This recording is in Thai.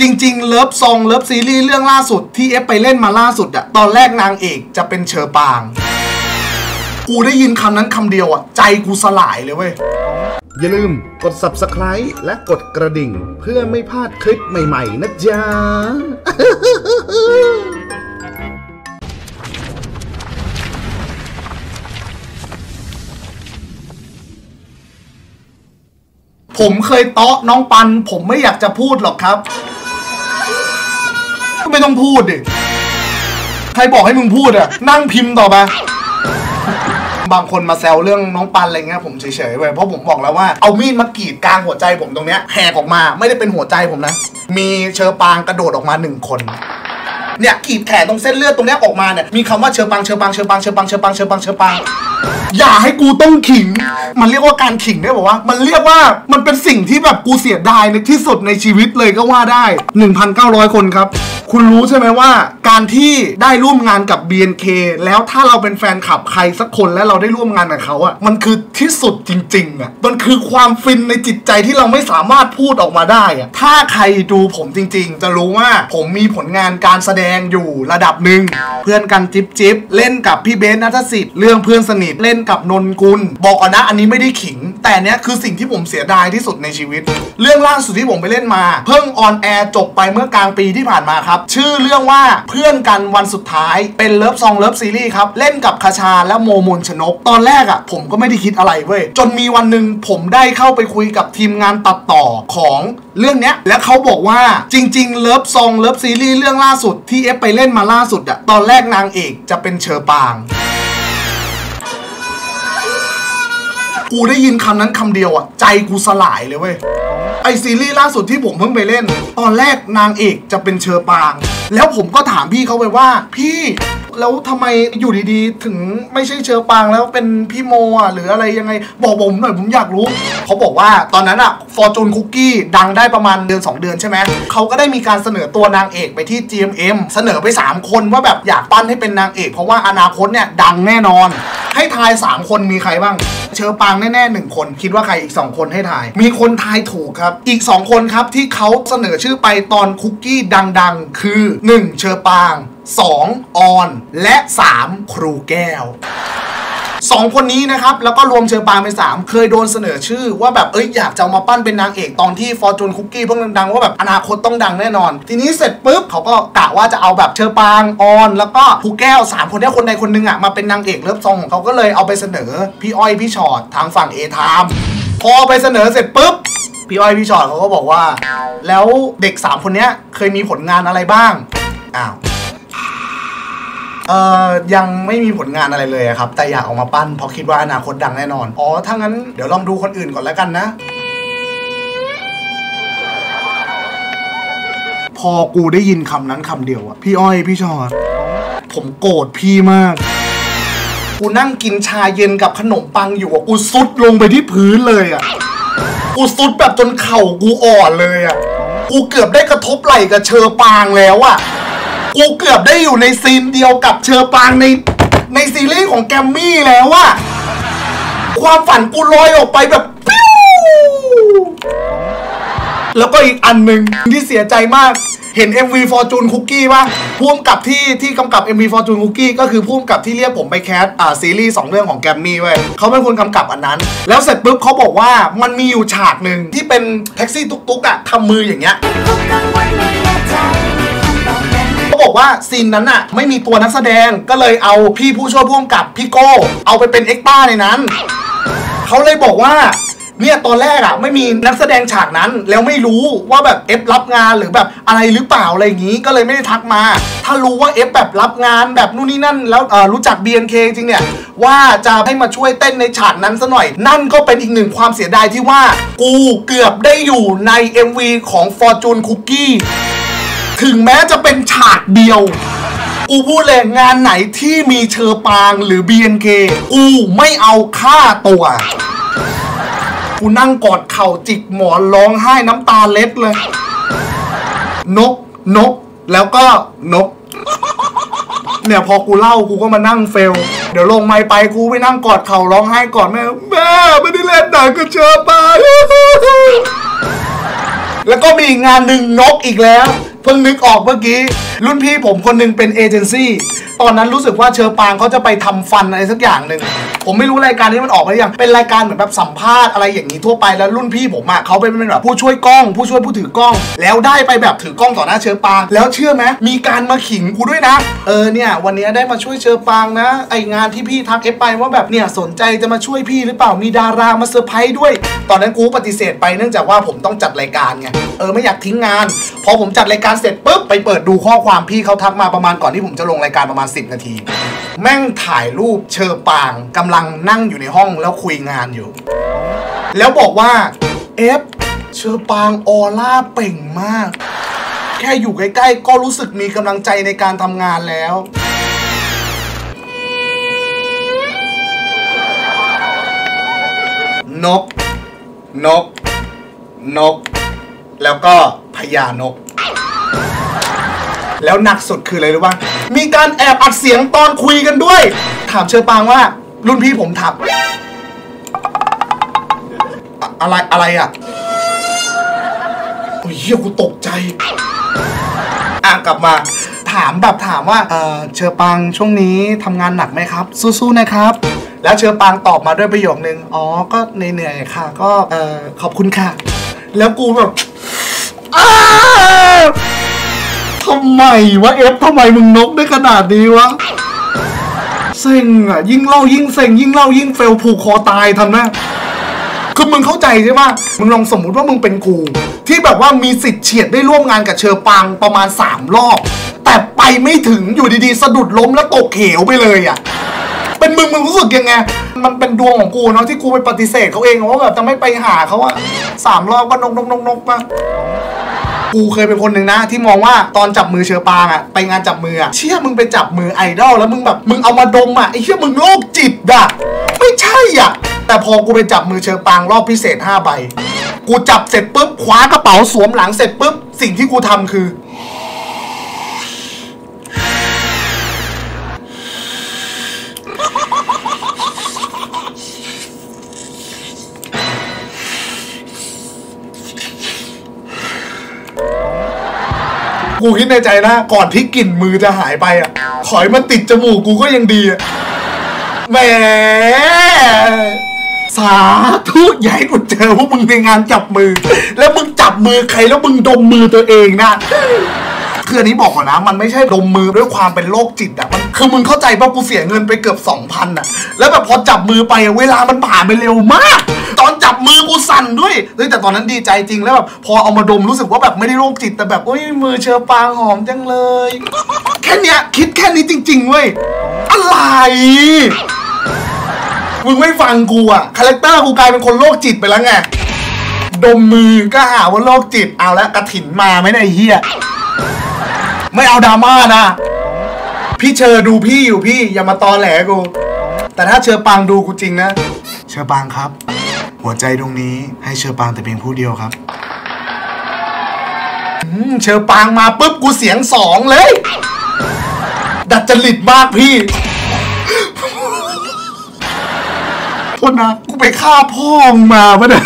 จริงๆ เลิฟซองเลิฟซีรีส์เรื่องล่าสุดที่เอฟไปเล่นมาล่าสุดอะตอนแรกนางเอกจะเป็นเชอปาง กูได้ยินคำนั้นคำเดียวอะใจกูสลายเลยเว้ย อย่าลืมกด subscribe และกดกระดิ่ง เพื่อไม่พลาดคลิปใหม่ๆ นะจ๊ะ ผมเคยเตาะน้องปัน ผมไม่อยากจะพูดหรอกครับก็ ไม่ต้องพูดดิ ใครบอกให้มึงพูดอะนั่งพิมพ์ต่อไป บางคนมาแซวเรื่องน้องปันอะไรเงี้ยผมเฉยๆเว้ยเพราะผมบอกแล้วว่าเอามีดมากรีดกลางหัวใจผมตรงเนี้ยแหกออกมาไม่ได้เป็นหัวใจผมนะ มีเชอปางกระโดดออกมาหนึ่งคนเนี่ยขีดแขนตรงเส้นเลือดตรงเนี้ยออกมาเนี่ยมีคำว่าเชอปังเชอปังเชอปังเชอปังเชอปังเชอปังเชอปัง อย่าให้กูต้องขิง มันเรียกว่าการขิงได้บอกว่า มันเรียกว่ามันเป็นสิ่งที่แบบกูเสียดายในที่สุดในชีวิตเลยก็ว่าได้ 1,900 คนครับ คุณรู้ใช่ไหมว่าการที่ได้ร่วมงานกับ BNK แล้วถ้าเราเป็นแฟนคลับใครสักคนแล้วเราได้ร่วมงานกับเขาอะมันคือที่สุดจริงๆอะมันคือความฟินในจิตใจที่เราไม่สามารถพูดออกมาได้อะถ้าใครดูผมจริง ๆ จะรู้ว่าผมมีผลงานการแสดงอยู่ระดับหนึ่งเพื่อนกันจิ๊บจิ๊บเล่นกับพี่เบนนัทสิทธิ์เรื่องเพื่อนสนิทเล่นกับนนกุล บอกก่อนนะอันนี้ไม่ได้ขิง แต่เนี้ยคือสิ่งที่ผมเสียดายที่สุดในชีวิต เรื่องล่าสุดที่ผมไปเล่นมา เพิ่ง on air จบไปเมื่อกลางปีที่ผ่านมาครับชื่อเรื่องว่าเพื่อนกันวันสุดท้ายเป็น Love Song Love Series ครับ เล่นกับคาชาและโมมนชนก ตอนแรกอะ่ะ ผมก็ไม่ได้คิดอะไรเว้ย จนมีวันหนึ่งผมได้เข้าไปคุยกับทีมงานตัดต่อของเรื่องเนี้ย และเขาบอกว่าจริง ๆ Love Song Love Series เรื่องล่าสุดที่เอฟไปเล่นมาล่าสุดอะตอนแรกนางเอกจะเป็นเฌอปราง กูได้ยินคำนั้นคำเดียวอะ ใจกูสลายเลยเว้ย ไอ้ซีรีส์ล่าสุดที่ผมเพิ่งไปเล่น ตอนแรกนางเอกจะเป็นเฌอปราง แล้วผมก็ถามพี่เขาไปว่า พี่ แล้วทำไมอยู่ดีๆ ถึงไม่ใช่เฌอปรางแล้วเป็นพี่โมอะหรืออะไรยังไง บอกผมหน่อยผมอยากรู้ เขาบอกว่าตอนนั้นอะฟอร์จูนคุกกี้ดังได้ประมาณเดือน 2 เดือนใช่ไหมเขาก็ได้มีการเสนอตัวนางเอกไปที่ GMM เสนอไป 3 คนว่าแบบอยากปั้นให้เป็นนางเอก เพราะว่าอนาคตเนี่ยดังแน่นอน ให้ทาย 3 คนมีใครบ้าง เชอปางแน่ๆหนึ่งคนคิดว่าใครอีก 2 คนให้ทาย มีคนทายถูกครับ อีก 2 คนครับที่เขาเสนอชื่อไปตอนคุกกี้ดัง ๆ คือ 1. เชอปาง 2. ออน และ 3. ครูแก้วสองคนนี้นะครับ แล้วก็รวมเฌอปรางเป็นสามเคยโดนเสนอชื่อว่าแบบเอ้ยอยากจะเอามาปั้นเป็นนางเอกตอนที่ Fortune Cookie เพิ่งดังๆ ว่าแบบอนาคตต้องดังแน่นอน ทีนี้เสร็จปุ๊บเขาก็กะว่าจะเอาแบบเฌอปรางอร แล้วก็ภูแก้วสามคนนี้คนใดคนหนึ่งอะมาเป็นนางเอก Love Song ของเขาก็เลยเอาไปเสนอพี่อ้อยพี่ฉอดทางฝั่ง A-Time พอไปเสนอเสร็จปุ๊บพี่อ้อยพี่ฉอดเขาก็บอกว่า แล้วเด็กสามคนนี้เคยมีผลงานอะไรบ้างอ้าว เอ่อยังไม่มีผลงานอะไรเลยครับ แต่อยากออกมาปั้นเพราะคิดว่าอนาคตดังแน่นอน อ๋อ ถ้างั้นเดี๋ยวลองดูคนอื่นก่อนแล้วกันนะ พอกูได้ยินคำนั้นคำเดียวอะพี่อ้อยพี่ชอดผมโกรธพี่มาก กูนั่งกินชาเย็นกับขนมปังอยู่อะกูซุดลงไปที่พื้นเลยอะกูซุดแบบจนเข่ากูอ่อนเลยอะกูเกือบได้กระทบไหล่กับเชอปางแล้วอะ กูเกือบได้อยู่ในซีนเดียวกับเฌอปรางในในซีรีส์ของแกรมมี่แล้วอะความฝันกูลอยออกไปแบบปิ้วแล้วก็อีกอันหนึ่งที่เสียใจมากเห็น MV Fortune Cookie ป่ะผู้กำกับที่ที่กำกับ MV Fortune Cookie ก็คือผู้กำกับที่เรียกผมไป cast อ่าซีรีส์สองเรื่องของแกรมมี่เว้ยเขาเป็นคนกำกับอันนั้น แล้วเสร็จปุ๊บเขาบอกว่ามันมีอยู่ฉากหนึ่งที่เป็นแท็กซี่ตุ๊กๆอะทำมืออย่างเงี้ย เขาบอกว่าซีนนั้นอะไม่มีตัวนักแสดงก็เลยเอาพี่ผู้ช่วยผู้กำกับพี่โก้เอาไปเป็นเอ็กซ์ต้าในนั้นเขาเลยบอกว่าเนี่ยตอนแรกอะไม่มีนักแสดงฉากนั้น แล้วไม่รู้ว่าแบบเอฟรับงานหรือแบบอะไรหรือเปล่าอะไรอย่างนี้ ก็เลยไม่ได้ทักมา ถ้ารู้ว่าเอฟแบบรับงานแบบนู่นนี่นั่น แล้วรู้จัก BNK จริงเนี่ยว่าจะให้มาช่วยเต้นในฉากนั้นซะหน่อย นั่นก็เป็นอีกหนึ่งความเสียดายที่ว่า กูเกือบได้อยู่ใน MV ของ Fortune Cookie ถึงแม้จะเป็นฉากเดียวกูพูดเลยงานไหนที่มีเชอปางหรือ BNK กูไม่เอาค่าตัวกูนั่งกอดเข่าจิกหมอนร้องไห้น้ำตาเล็ดเลย นกนก แล้วก็นก เนี่ยพอกูเล่ากูก็มานั่งเฟล เดี๋ยวลงไมค์ไปกูไปนั่งกอดเข่าร้องไห้กอดแม่แม่งไม่ได้เล่นหนังกับเฌอปรางแล้วก็มีงานหนึ่งนกอีกแล้ว เพิ่งนึกออกเมื่อกี้ รุ่นพี่ผมคนหนึ่งเป็นเอเจนซี่ตอนนั้นรู้สึกว่าเฌอปรางเขาจะไปทำฟันอะไรสักอย่างหนึ่งผมไม่รู้รายการนี้มันออกมาหรือยังเป็นรายการเหมือนแบบสัมภาษณ์อะไรอย่างนี้ทั่วไปแล้วรุ่นพี่ผมอะเขาเป็นเป็นแบบผู้ช่วยกล้อง ผู้ช่วยผู้ถือกล้อง แล้วได้ไปแบบถือกล้องต่อหน้าเฌอปราง แล้วเชื่อไหมมีการมาขิงกูด้วยนะ เออเนี่ยวันนี้ได้มาช่วยเฌอปรางนะ ไอ้งานที่พี่ทักเอฟไปว่าแบบเนี่ยสนใจจะมาช่วยพี่หรือเปล่ามีดารามาเซอร์ไพรส์ด้วย ตอนนั้นกูปฏิเสธไปเนื่องจากว่าผมต้องจัดรายการไงเออไม่อยากทิ้งงาน พอผมจัดรายการเสร็จปุ๊บไปเปิดดูข้อความความพี่เขาทักมาประมาณก่อนที่ผมจะลงรายการประมาณ 10 นาที แม่งถ่ายรูปเฌอปรางกำลังนั่งอยู่ในห้องแล้วคุยงานอยู่ แล้วบอกว่าเอฟเฌอปรางออร่าเปล่งมาก แค่อยู่ใกล้ๆ ก็รู้สึกมีกำลังใจในการทำงานแล้วนก นก นก แล้วก็พญานก แล้วหนักสุดคืออะไรรู้ป่ะมีการแอบอัดเสียงตอนคุยกันด้วย ถามเชอปางว่า รุ่นพี่ผมทับอะไรอะไรอะโอ้ยเฮียกูตกใจ อะกลับมา ถามแบบถามว่าเออเชอปางช่วงนี้ทำงานหนักไหมครับ สู้ๆนะครับแล้วเชอปางตอบมาด้วยประโยคนึง อ๋อ ก็เหนื่อยๆค่ะ ก็เออขอบคุณค่ะ แล้วกูแบบอ้า ไมวะเอฟทำไมมึงนกได้ขนาดนี้วะเซ็งอะ ยิ่งเล่ายิ่งเซ็งยิ่งเล่ายิ่งเฟลผูกคอตายทันไหมคือมึงเข้าใจใช่ปะมึงลองสมมุติว่ามึงเป็นกู ที่แบบว่ามีสิทธิ์เฉียดได้ร่วมงานกับเชอปางประมาณ 3 รอบ แต่ไปไม่ถึงอยู่ดีๆ สะดุดล้มแล้วตกเหวไปเลยอะเป็นมึงมึงรู้สึกยังไง มันเป็นดวงของกูเนาะที่กูไปปฏิเสธเขาเองว่าแบบจะไม่ไปหาเขาอะสามรอบก็นกนกนกนกปะ กูเคยเป็นคนหนึ่งนะ ที่มองว่าตอนจับมือเชอปางอะไปงานจับมืออะเชื่อมึงไปจับมือไอดอลแล้วมึงแบบมึงเอามาดมอะไอเชื่อมึงโรคจิตอะไม่ใช่อะแต่พอกูไปจับมือเชอปางรอบพิเศษ5ใบกูจับเสร็จปุ๊บคว้ากระเป๋าสวมหลังเสร็จปุ๊บสิ่งที่กูทำคือ กูคิดในใจนะก่อนที่กลิ่นมือจะหายไปอะขอยมันติดจมูกกูก็ยังดีอะแหมสาธุอย่าให้กูเจอพวกมึงในงานจับมือ แล้วมึงจับมือใครแล้วมึงดมมือตัวเองนะคืออันนี้บอกก่อนนะ มันไม่ใช่ดมมือด้วยความเป็นโรคจิตอะมันคือมึงเข้าใจป่ะกูเสียเงินไปเกือบสองพันอะแล้วแบบพอจับมือไปอะเวลามันผ่านไปเร็วมาก ตอนจับมือกูสั่นด้วยเฮ้ยแต่ตอนนั้นดีใจจริงแล้วแบบพอเอามาดมรู้สึกว่าแบบไม่ได้โรคจิตแต่แบบโอ้ยมือเชอปางหอมจังเลย แค่เนี้ยคิดแค่นี้จริง ๆเว้ยอะไรมึงไม่ฟังกูอะ character กูกลายเป็นคนโรคจิตไปแล้วไงดมมือก็หาว่าโรคจิตเอาละกระถินมาไหมเนี่ยไอ้เหี้ยไม่เอาดราม่านะ พี่เฌอดูพี่อยู่พี่อย่ามาตอแหลกู แต่ถ้าเฌอปรางดูกูจริงนะ เฌอปรางครับ หัวใจดวงนี้ให้เฌอปรางแต่เพียงผู้เดียวครับอืมเฌอปรางมาปุ๊บกูเสียงสองเลย ดัดจริตมากพี่โทษนะกูไปฆ่าพ่อมึงมาปะเนี่ย